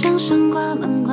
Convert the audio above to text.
墙上挂门挂。